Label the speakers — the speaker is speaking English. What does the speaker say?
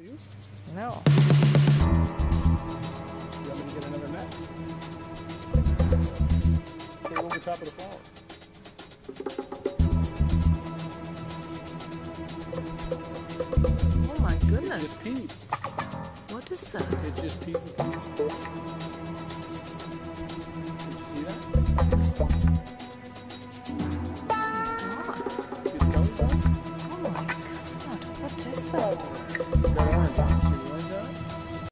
Speaker 1: For you?
Speaker 2: No.
Speaker 1: You want me to get another net? It over top of the flower.
Speaker 2: Oh my
Speaker 1: It
Speaker 2: goodness.
Speaker 1: just peed.
Speaker 2: What is that?
Speaker 1: It just peed. just so.